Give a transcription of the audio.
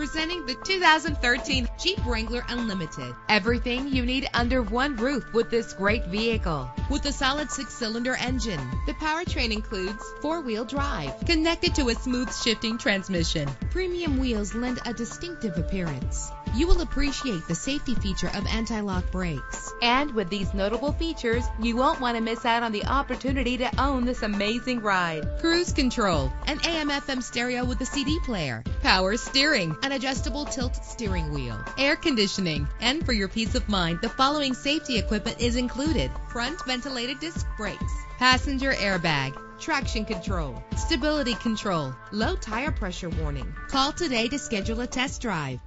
Presenting the 2013 Jeep Wrangler Unlimited. Everything you need under one roof with this great vehicle. With a solid six cylinder engine, the powertrain includes four wheel drive connected to a smooth shifting transmission. Premium wheels lend a distinctive appearance. You will appreciate the safety feature of anti-lock brakes. And with these notable features, you won't want to miss out on the opportunity to own this amazing ride. Cruise control, an AM FM stereo with a CD player, power steering, an adjustable tilt steering wheel, air conditioning, and for your peace of mind, the following safety equipment is included. Front ventilated disc brakes, passenger airbag, traction control, stability control, low tire pressure warning. Call today to schedule a test drive.